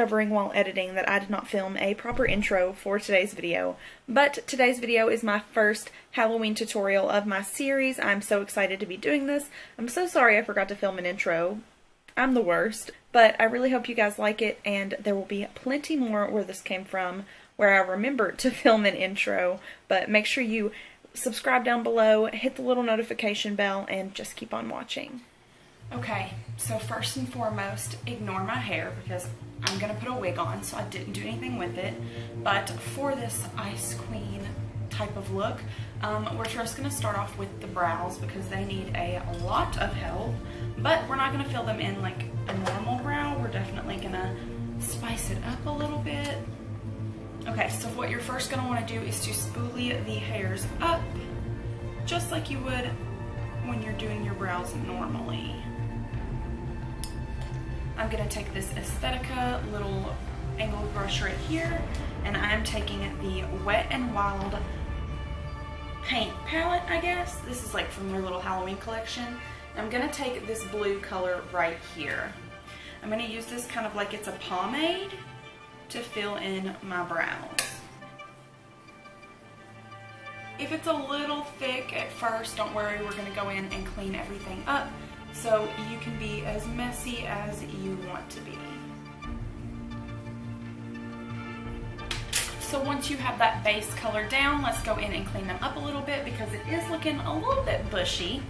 discovering while editing that I did not film a proper intro for today's video, but today's video is my first Halloween tutorial of my series. I'm so excited to be doing this. I'm so sorry I forgot to film an intro. I'm the worst, but I really hope you guys like it, and there will be plenty more where this came from, where I remember to film an intro, but make sure you subscribe down below, hit the little notification bell, and just keep on watching. Okay, so first and foremost, ignore my hair because I'm to put a wig on, so I didn't do anything with it. But for this Ice Queen type of look, um, we're just to start off with the brows because they need a lot of help. But we're not to fill them in like a normal brow. We're definitely to spice it up a little bit. Okay, so what you're first want to do is to spoolie the hairs up just like you would when you're doing your brows normally. I'm to take this Aesthetica little angled brush right here, and I'm taking the Wet n Wild paint palette, I guess. This is like from their little Halloween collection. I'm to take this blue color right here. I'm to use this kind of like it's a pomade to fill in my brows. If it's a little thick at first, don't worry, we're to go in and clean everything up so you can be as messy as you want to be. So once you have that base color down, let's go in and clean them up a little bit because it is looking a little bit bushy.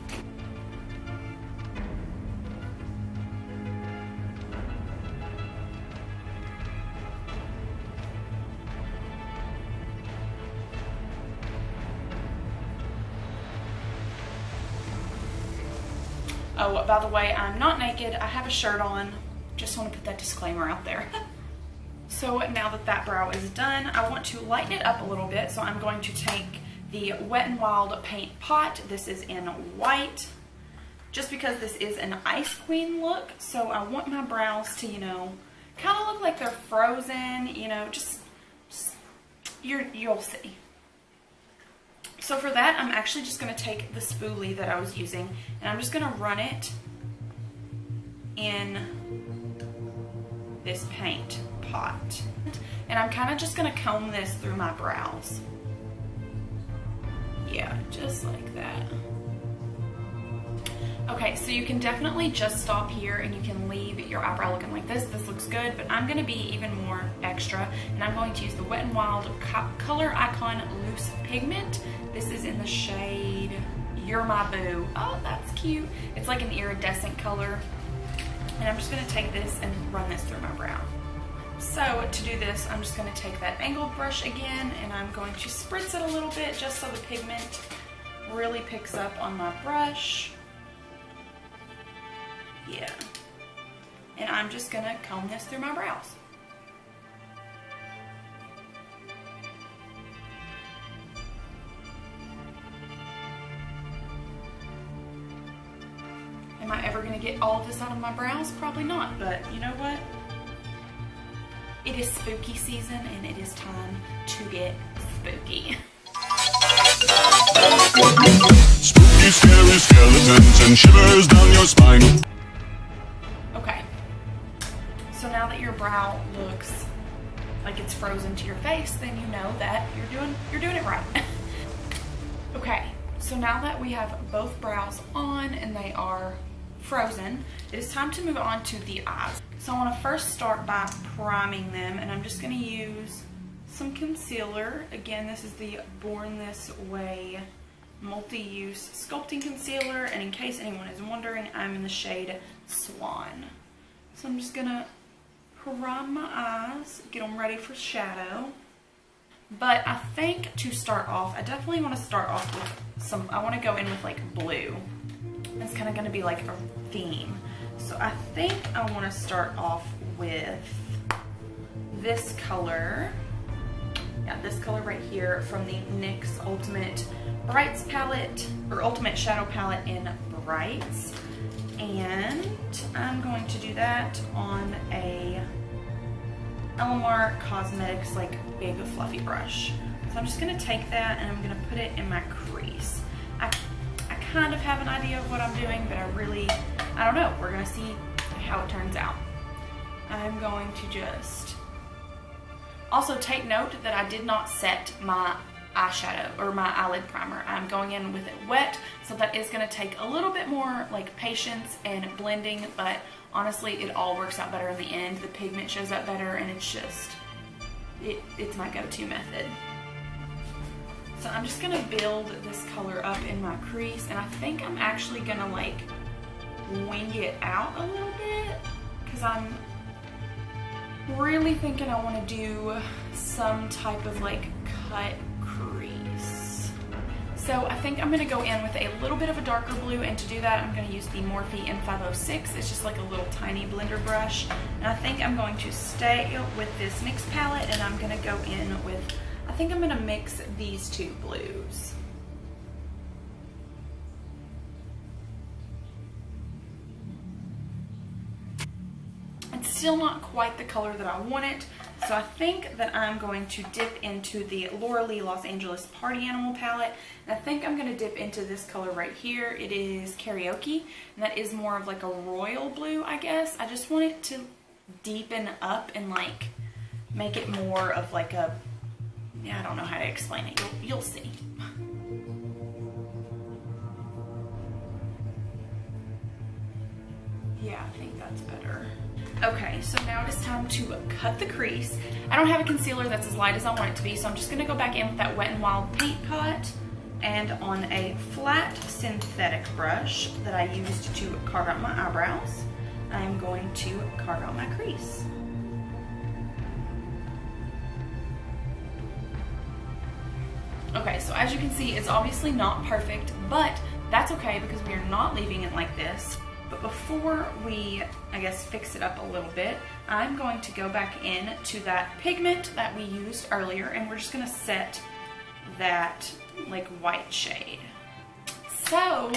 Oh, by the way, I'm not naked. I have a shirt on. Just want to put that disclaimer out there. so now that that brow is done, I want to lighten it up a little bit. So I'm going to take the Wet n Wild paint pot. This is in white. Just because this is an Ice Queen look. So I want my brows to, you know, kind of look like they're frozen. You know, just, just you're, you'll see. So for that, I'm actually just going to take the spoolie that I was using and I'm just going to run it in this paint pot. And I'm kind of just going to comb this through my brows. Yeah, just like that. Okay, so you can definitely just stop here and you can leave your eyebrow looking like this. This looks good, but I'm gonna be even more extra and I'm going to use the Wet n Wild Color Icon Loose Pigment. This is in the shade You're My Boo. Oh, that's cute. It's like an iridescent color. And I'm just gonna take this and run this through my brow. So to do this, I'm just gonna take that angled brush again and I'm going to spritz it a little bit just so the pigment really picks up on my brush. Yeah. And I'm just going to comb this through my brows. Going to get all of this out of my brows? Probably not, but you know what? It is spooky season and it is time to get spooky. Spooky, scary skeletons and shivers down your spine. So now that your brow looks like it's frozen to your face, then you know that you're doing you're doing it right. okay, so now that we have both brows on and they are frozen, it is time to move on to the eyes. So I want to first start by priming them and I'm just going to use some concealer. Again, this is the Born This Way multi-use sculpting concealer and in case anyone is wondering, I'm in the shade Swan. So I'm just going to prime my eyes, get them ready for shadow. But I think to start off, I definitely want to start off with some, I want to go in with like blue. It's kind of going to be like a theme. So I think I want to start off with this color. Yeah, this color right here from the NYX Ultimate Brights palette, or Ultimate Shadow palette in Brights and I'm going to do that on a Element Cosmetics like big fluffy brush. So I'm just going to take that and I'm going to put it in my kind of have an idea of what I'm doing, but I really, I don't know. We're to see how it turns out. I'm going to just... Also take note that I did not set my eyeshadow or my eyelid primer. I'm going in with it wet, so that is going to take a little bit more like patience and blending, but honestly it all works out better in the end. The pigment shows up better and it's just, it, it's my go-to method. So I'm just gonna build this color up in my crease and I think I'm actually gonna like wing it out a little bit because I'm really thinking I wanna do some type of like cut crease. So I think I'm gonna go in with a little bit of a darker blue and to do that I'm gonna use the Morphe M506. It's just like a little tiny blender brush. And I think I'm going to stay with this NYX palette and I'm gonna go in with I think I'm gonna mix these two blues. It's still not quite the color that I want it, so I think that I'm going to dip into the Laura Lee Los Angeles Party Animal palette. And I think I'm going to dip into this color right here. It is Karaoke, and that is more of like a royal blue, I guess. I just want it to deepen up and like make it more of like a I don't know how to explain it. You'll, you'll see. Yeah, I think that's better. Okay, so now it is time to cut the crease. I don't have a concealer that's as light as I want it to be, so I'm just gonna go back in with that Wet n Wild paint pot and on a flat synthetic brush that I used to carve out my eyebrows, I am going to carve out my crease. As you can see, it's obviously not perfect, but that's okay because we are not leaving it like this. But before we, I guess, fix it up a little bit, I'm going to go back in to that pigment that we used earlier and we're just gonna set that like white shade. So,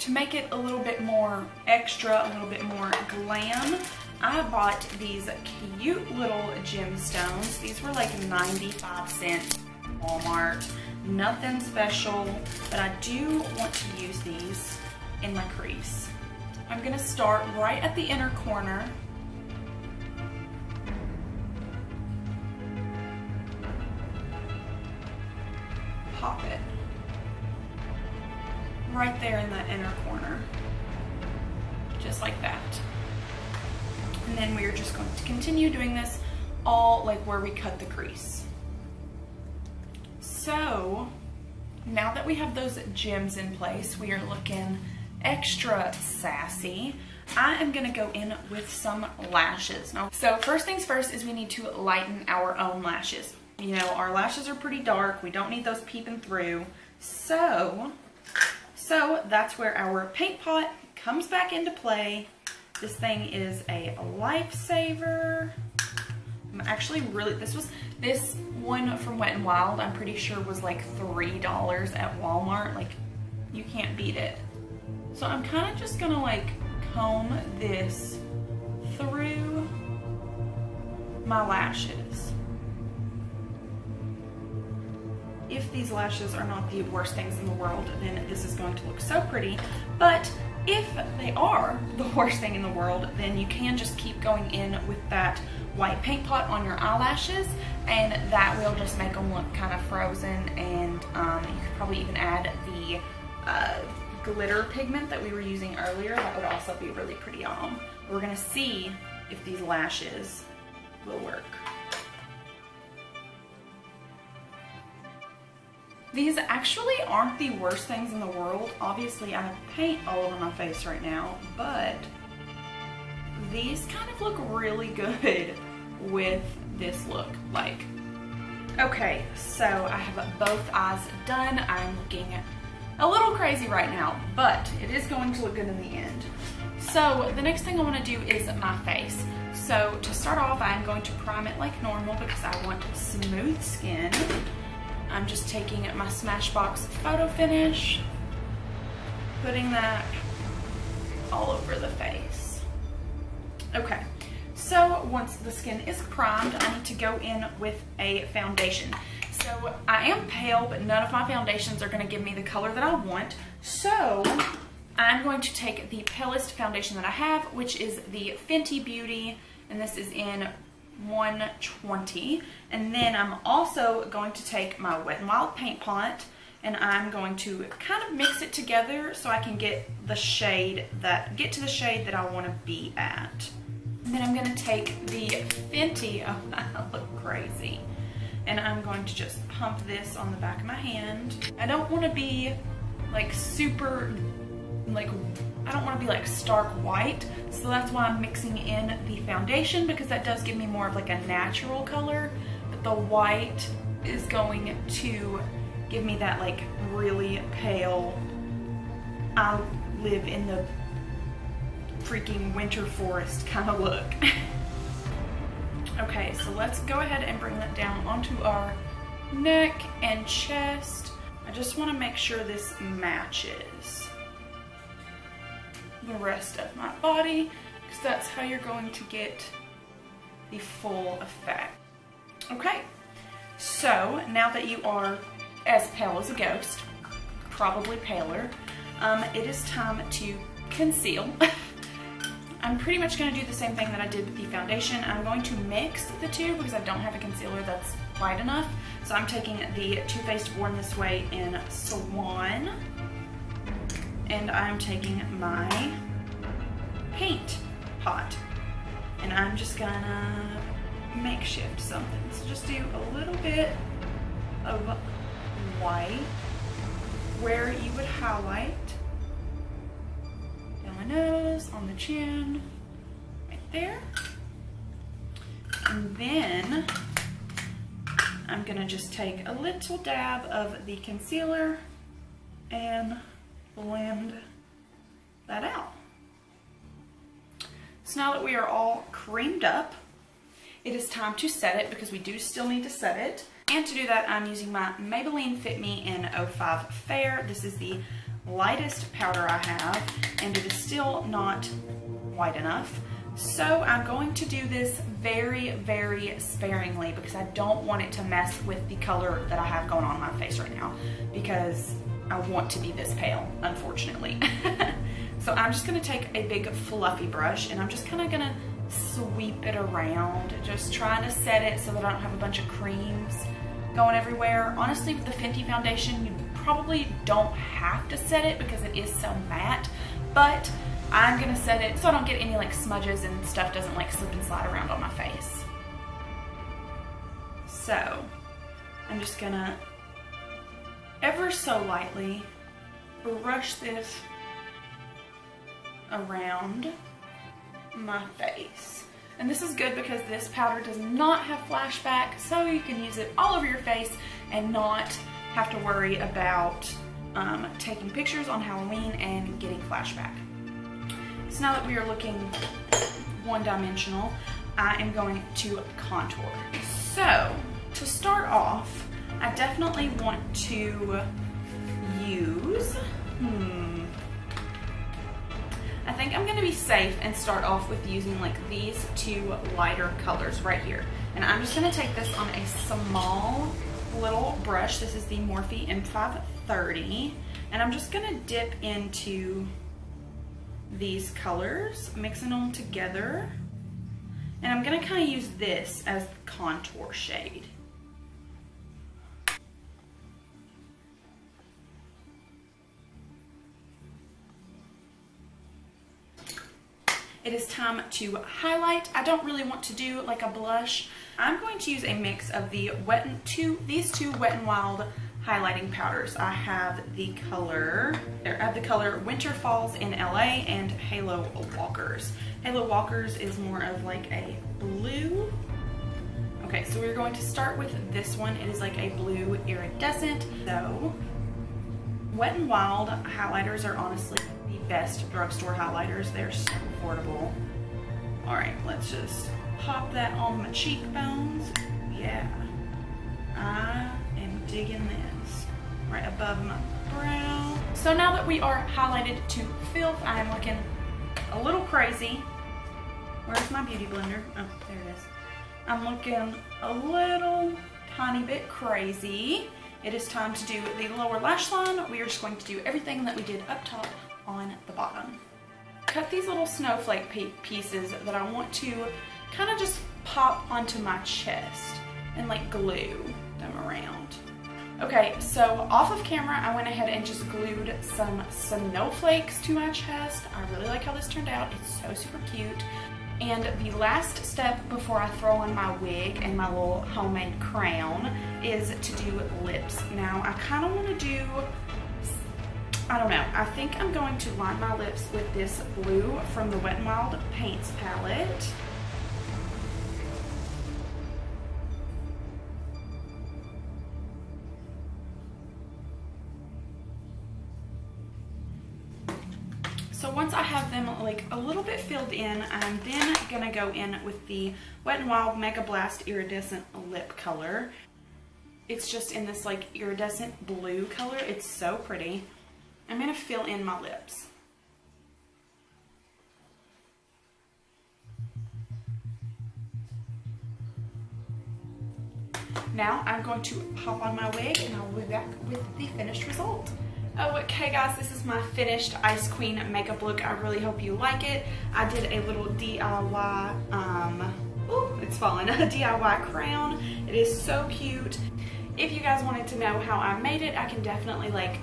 to make it a little bit more extra, a little bit more glam, I bought these cute little gemstones. These were like 95 cents Walmart. Nothing special, but I do want to use these in my crease. I'm gonna start right at the inner corner. Pop it. Right there in that inner corner. Just like that. And then we are just going to continue doing this all like where we cut the crease. So now that we have those gems in place, we are looking extra sassy. I am gonna go in with some lashes. Now, so first things first is we need to lighten our own lashes. You know, our lashes are pretty dark. We don't need those peeping through. So, so that's where our paint pot comes back into play. This thing is a lifesaver. Actually really, this was, this one from Wet n Wild, I'm pretty sure was like $3 at Walmart. Like, you can't beat it. So I'm kind of just gonna like comb this through my lashes. If these lashes are not the worst things in the world, then this is going to look so pretty. But if they are the worst thing in the world, then you can just keep going in with that white paint pot on your eyelashes and that will just make them look kind of frozen and um, you could probably even add the uh, glitter pigment that we were using earlier. That would also be really pretty on. We're gonna see if these lashes will work. These actually aren't the worst things in the world. Obviously, I have paint all over my face right now, but these kind of look really good with this look. Like, okay, so I have both eyes done. I'm looking a little crazy right now, but it is going to look good in the end. So the next thing I want to do is my face. So to start off, I'm going to prime it like normal because I want smooth skin. I'm just taking my Smashbox Photo Finish, putting that all over the face. Okay, so once the skin is primed, I need to go in with a foundation. So I am pale, but none of my foundations are gonna give me the color that I want. So I'm going to take the palest foundation that I have, which is the Fenty Beauty and this is in 120. And then I'm also going to take my Wet n Wild paint pot and I'm going to kind of mix it together so I can get the shade that, get to the shade that I want to be at. And then I'm going to take the Fenty, oh I look crazy, and I'm going to just pump this on the back of my hand. I don't want to be like super, like, I don't want to be like stark white, so that's why I'm mixing in the foundation because that does give me more of like a natural color, but the white is going to give me that like really pale, I live in the freaking winter forest kind of look. okay, so let's go ahead and bring that down onto our neck and chest. I just want to make sure this matches the rest of my body because that's how you're going to get the full effect. Okay, so now that you are as pale as a ghost, probably paler, um, it is time to conceal. I'm pretty much going to do the same thing that I did with the foundation. I'm going to mix the two because I don't have a concealer that's light enough. So I'm taking the Too Faced Born This Way in Swan. And I'm taking my paint pot. And I'm just gonna makeshift something. So just do a little bit of white where you would highlight down my nose, on the chin, right there. And then I'm gonna just take a little dab of the concealer and blend that out. So now that we are all creamed up, it is time to set it because we do still need to set it. And to do that, I'm using my Maybelline Fit Me in 05 Fair. This is the lightest powder I have, and it is still not white enough. So I'm going to do this very, very sparingly because I don't want it to mess with the color that I have going on my face right now because I want to be this pale, unfortunately. so I'm just gonna take a big fluffy brush and I'm just kinda gonna sweep it around, just trying to set it so that I don't have a bunch of creams going everywhere. Honestly, with the Fenty foundation, you probably don't have to set it because it is so matte, but I'm gonna set it so I don't get any like smudges and stuff doesn't like slip and slide around on my face. So, I'm just gonna ever so lightly brush this around my face. And this is good because this powder does not have flashback, so you can use it all over your face and not have to worry about um, taking pictures on Halloween and getting flashback. So now that we are looking one-dimensional, I am going to contour. So, to start off, I definitely want to use, hmm, I think I'm gonna be safe and start off with using like these two lighter colors right here. And I'm just gonna take this on a small little brush. This is the Morphe M530. And I'm just gonna dip into these colors, mixing them together. And I'm gonna kind of use this as contour shade. It is time to highlight. I don't really want to do like a blush. I'm going to use a mix of the Wet and two, these two Wet n Wild highlighting powders. I have the color, er, I have the color Winter Falls in LA and Halo Walkers. Halo Walkers is more of like a blue. Okay, so we're going to start with this one. It is like a blue iridescent. So, Wet n Wild highlighters are honestly best drugstore highlighters. They're so affordable. All right, let's just pop that on my cheekbones. Yeah, I am digging this. Right above my brow. So now that we are highlighted to filth, I am looking a little crazy. Where's my beauty blender? Oh, there it is. I'm looking a little tiny bit crazy. It is time to do the lower lash line. We are just going to do everything that we did up top on the bottom. Cut these little snowflake pieces that I want to kind of just pop onto my chest and like glue them around. Okay, so off of camera, I went ahead and just glued some snowflakes to my chest. I really like how this turned out. It's so super cute. And the last step before I throw on my wig and my little homemade crown is to do lips. Now, I kind of want to do, I don't know, I think I'm going to line my lips with this blue from the Wet n Wild Paints palette. So once I have them like a little bit filled in, I'm then gonna go in with the Wet n Wild Mega Blast Iridescent Lip Color. It's just in this like iridescent blue color. It's so pretty. I'm gonna fill in my lips. Now I'm going to pop on my wig and I'll be back with the finished result. Okay guys, this is my finished Ice Queen makeup look. I really hope you like it. I did a little DIY, um, ooh, it's falling, a DIY crown. It is so cute. If you guys wanted to know how I made it, I can definitely like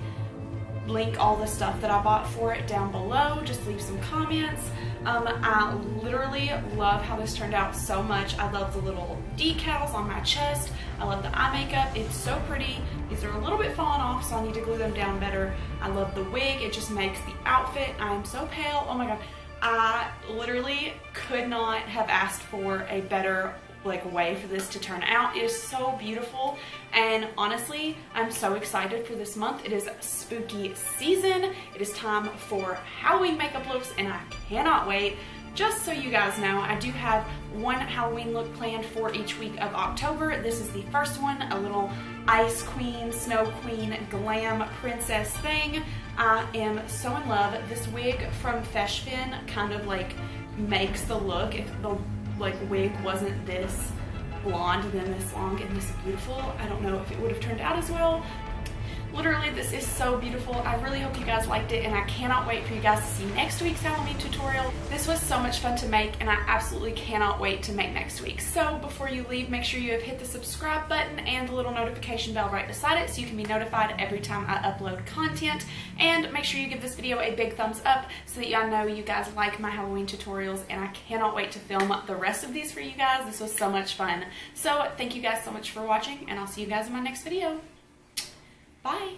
link all the stuff that I bought for it down below. Just leave some comments. Um, I literally love how this turned out so much. I love the little decals on my chest. I love the eye makeup. It's so pretty. These are a little bit falling off, so I need to glue them down better. I love the wig. It just makes the outfit. I'm so pale. Oh my god. I literally could not have asked for a better like way for this to turn out. It is so beautiful and honestly I'm so excited for this month. It is spooky season. It is time for Halloween makeup looks and I cannot wait. Just so you guys know, I do have one Halloween look planned for each week of October. This is the first one, a little Ice Queen, Snow Queen, glam princess thing. I am so in love. This wig from Feshfen kind of like makes the look. If the like wig wasn't this blonde and then this long and this beautiful, I don't know if it would have turned out as well. Literally, this is so beautiful. I really hope you guys liked it, and I cannot wait for you guys to see next week's Halloween tutorial. This was so much fun to make, and I absolutely cannot wait to make next week. So before you leave, make sure you have hit the subscribe button and the little notification bell right beside it so you can be notified every time I upload content. And make sure you give this video a big thumbs up so that y'all know you guys like my Halloween tutorials, and I cannot wait to film the rest of these for you guys. This was so much fun. So thank you guys so much for watching, and I'll see you guys in my next video. Bye.